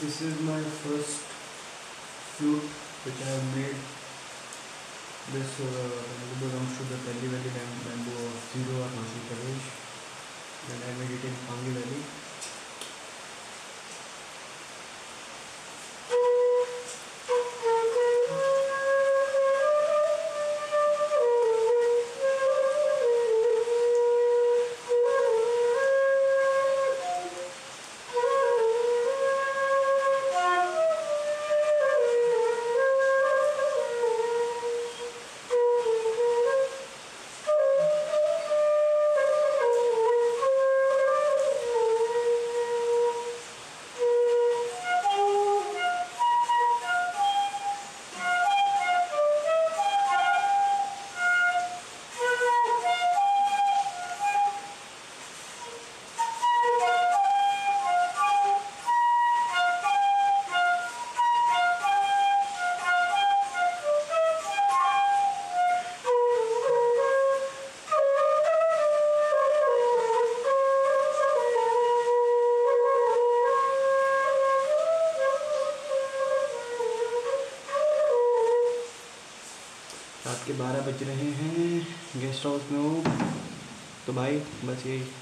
this is my first flute which I have made. This uh, belongs to the Talley Valley bam- bamboo of Ziro Arunachal Pradesh and I made it in Pangi के बारह बज रहे हैं। Guest house में हूँ। तो भाई बस यही।